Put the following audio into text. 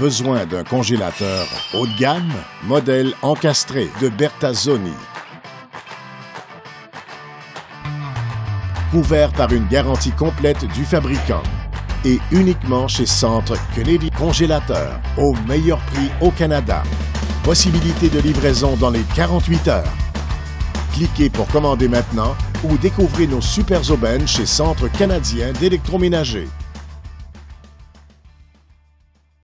Besoin d'un congélateur haut de gamme? Modèle encastré de Bertazzoni. Couvert par une garantie complète du fabricant. Et uniquement chez Centre Kennedy Congélateur, au meilleur prix au Canada. Possibilité de livraison dans les 48 heures. Cliquez pour commander maintenant ou découvrez nos super aubaines chez Centre canadien d'électroménager.